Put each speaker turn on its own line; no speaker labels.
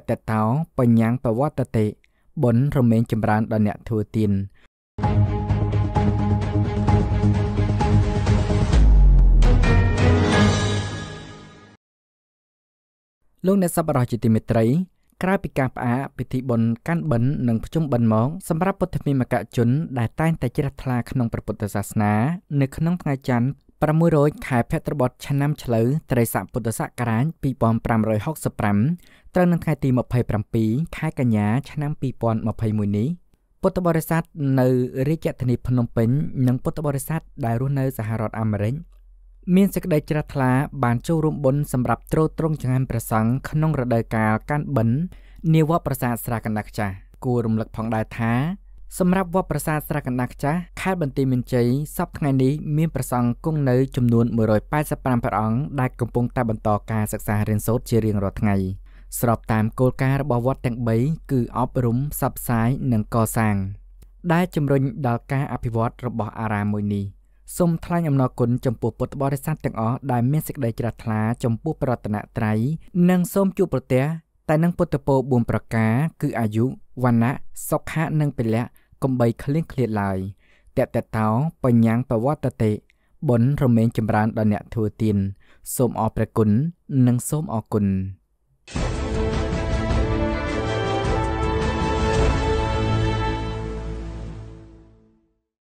តតតោបញ្ញាំងបវត្តតិបុណ្យរមែងចម្រើនដល់អ្នកធ្វើទានលោកអ្នកសប្បុរសជាទីមេត្រីក្រៅពីការផ្អាកពិធីបុណ្យកាន់បិណ្ឌនិងភ្ជុំបិណ្ឌមកសម្រាប់ពុទ្ធមិមកជនដែលតែងតែជ្រះថ្លាក្នុងព្រះពុទ្ធសាសនា នៅក្នុងថ្ងៃច័ន្ទ 600ខែភទ្របទឆ្នាំឆ្លូវត្រីស័កពុទ្ធសករាជ2565ត្រូវនៅថ្ងៃទី27ខែកញ្ញាឆ្នាំ2021នេះពុទ្ធបរិស័ទនៅរាជធានីភ្នំពេញនិងពុទ្ធបរិស័ទដែលរស់នៅសហរដ្ឋអាមេរិកមានសេចក្តីជ្រះថ្លាបានចូលរួមបុណ្យសម្រាប់ទ្រទ្រង់ចង្ហាន់ព្រះសង្ឃក្នុងរដូវកាលកាន់បិណ្ឌនាវត្តប្រាសាទស្រះកណ្ដាលខ្ចាស់គួររំលឹកផងដែរថា សម្រាប់វត្តប្រាសាទស្រះកណ្ដាលខ្ចាស់ខេត្តបន្ទាយមានជ័យសប្តាហ៍ថ្ងៃនេះមានព្រះសង្ឃគង់នៅចំនួន185ព្រះអង្គដែលកំពុងតែបន្តការសិក្សារៀនសូត្រជារៀងរាល់ថ្ងៃស្របតាមគោលការណ៍របស់វត្តទាំង3គឺអប់រំផ្សព្វផ្សាយនិងកសាង ដែលជំរុញដល់ការអភិវឌ្ឍរបស់អារាមមួយនេះសូមថ្លែងអំណរគុណចំពោះពុទ្ធបរិស័ទទាំងអស់ដែលមានសេចក្តីជ្រះថ្លាចំពោះប្រតនត្រ័យនិងសូមជួបប្រទះតែនឹងពុទ្ធពរ4ប្រការគឺអាយុវណ្ណៈសុខៈនិងពលៈ កំបីឃ្លៀងឃ្លាតឡើយតតតោបញ្ញាំងបវត្តតិបុណ្យរមែងចម្រើនដល់អ្នកធ្វើទានសូមអរព្រះគុណនិងសូមអរគុណ